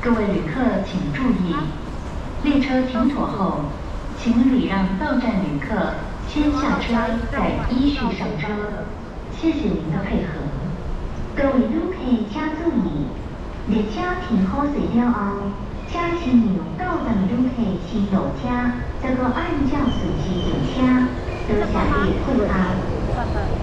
各位旅客请注意，列车停妥后，请礼让到站旅客先下车，再依序上车。谢谢您的配合。各位旅客请注意，列车停好驶了后，请请让到站旅客先下车，再个按照顺序上车。多谢你的配合。